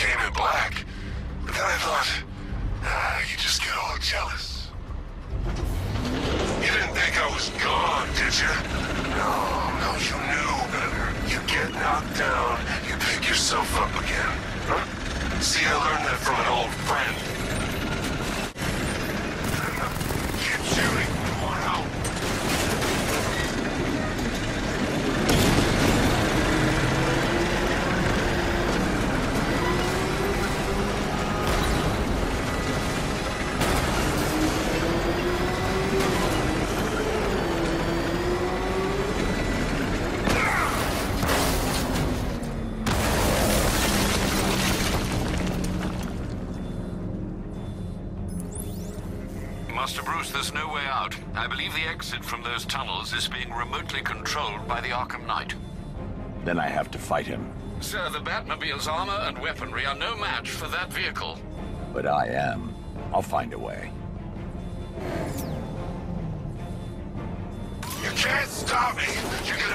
came in black. But then I thought, ah, you just get all jealous. You didn't think I was gone, did you? No, no, you knew better. You get knocked down, you pick yourself up again. Huh? See, I learned that from an old friend. Keep shooting. Master Bruce, there's no way out. I believe the exit from those tunnels is being remotely controlled by the Arkham Knight. Then I have to fight him. Sir, the Batmobile's armor and weaponry are no match for that vehicle. But I am. I'll find a way. You can't stop me. You're gonna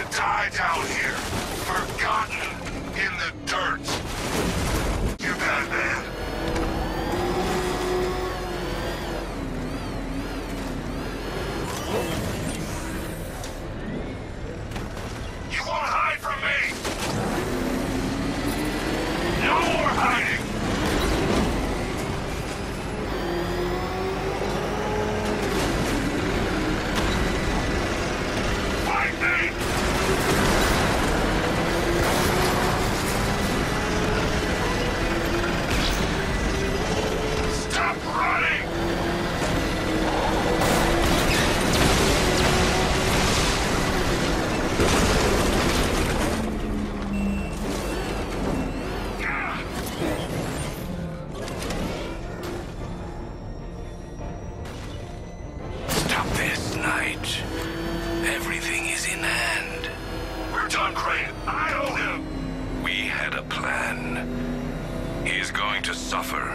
suffer.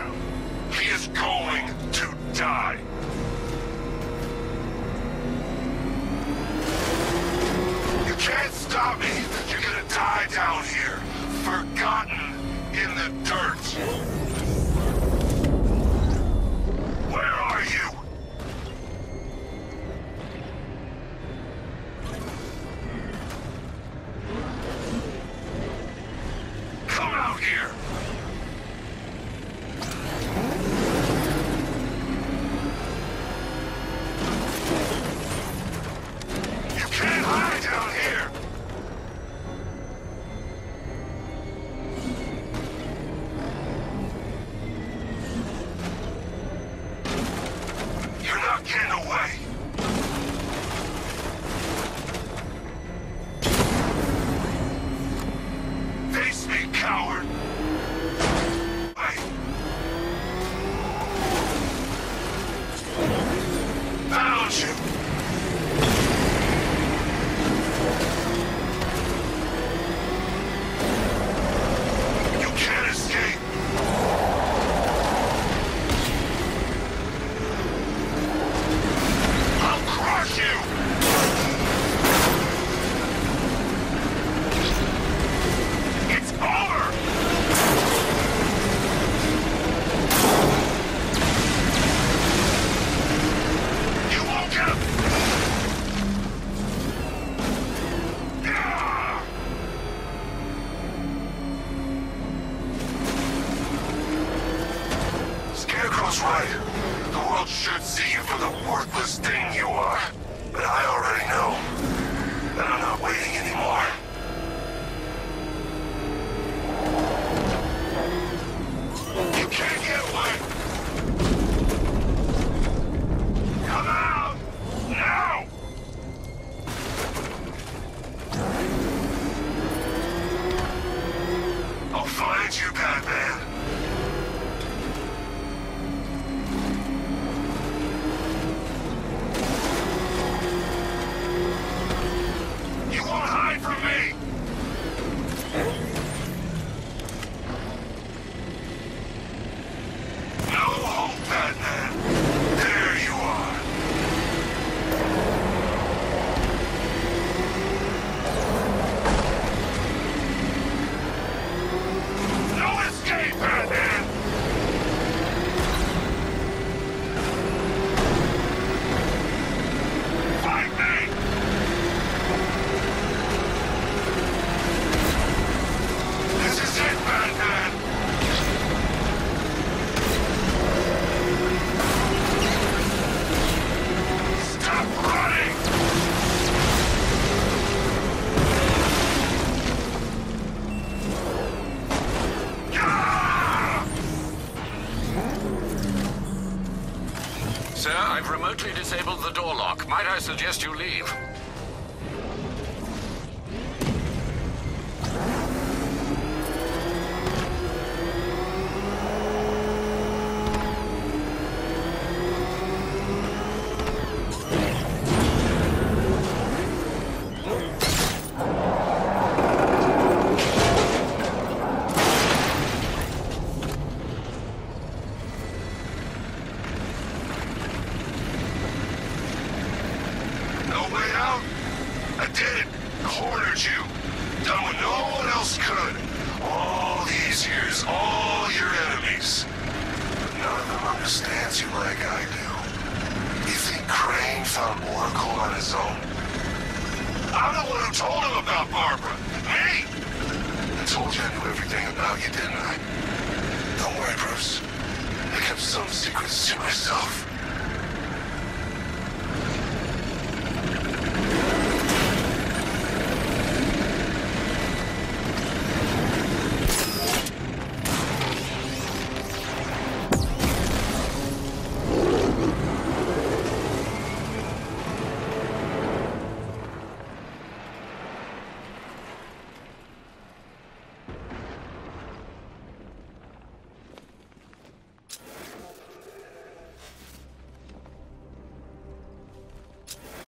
Sir, I've remotely disabled the door lock. Might I suggest you leave? Told knew everything about you, didn't I? Don't worry, Bruce. I kept some secrets to myself.